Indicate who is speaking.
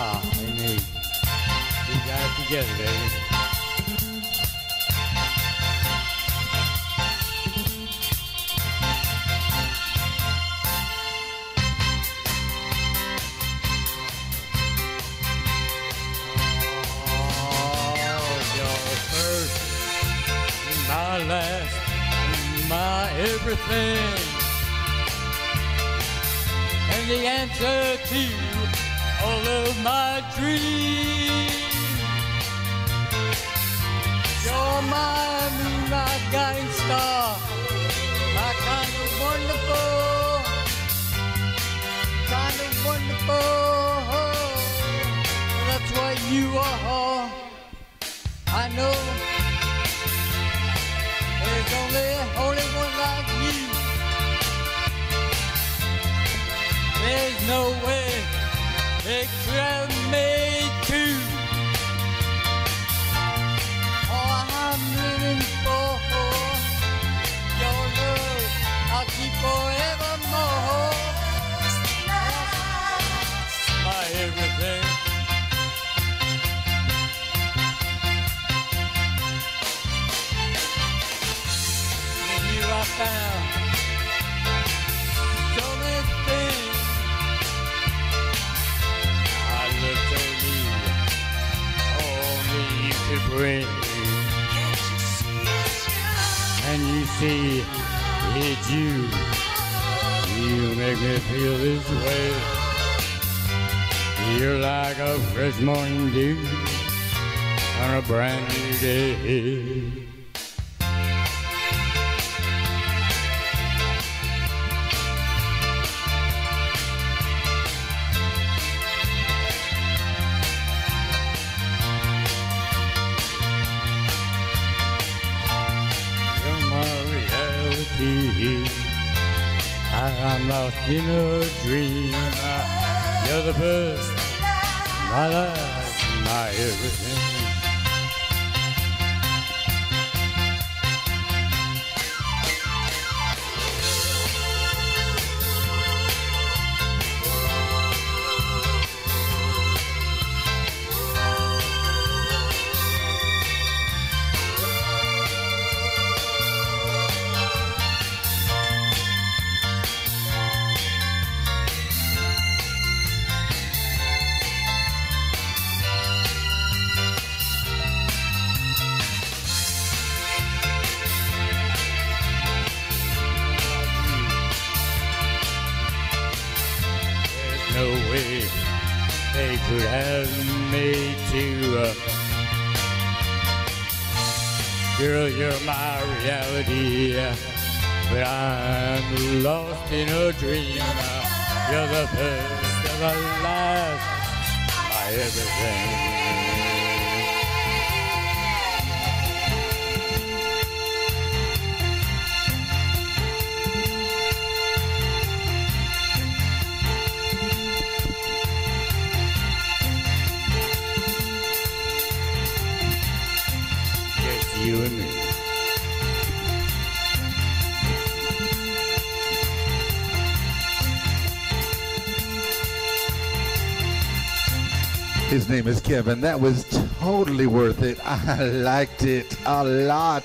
Speaker 1: Ah, together, baby. Oh, your first, my last, my everything. And the answer to all of my dreams. You're my moonlight guiding star, my kind of wonderful, kind of wonderful. That's what you are. I know there's only only one like you. There's no way could have made two. All I'm living for your love. I'll keep forevermore. My everything. In you I found And you see, it's you. You make me feel this way. You're like a fresh morning dew on a brand new day. Reality. I'm lost in a dream. You're the first, my last, my everything. No way they could have made. Uh, girl, you're my reality, but I'm lost in a dream. You're the first and the last, my everything.
Speaker 2: His name is Kevin. That was totally worth it. I liked it a lot.